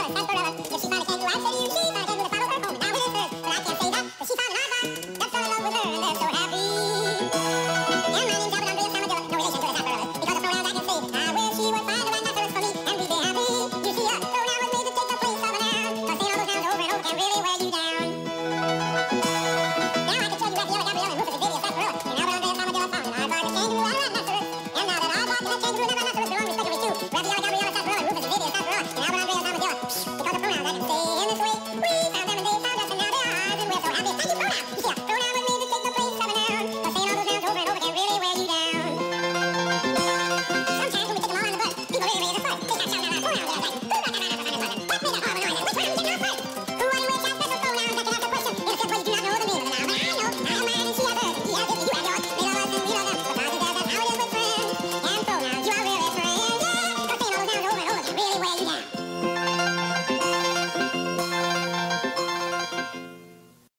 she found another, that's all alone with her, and that's so happy.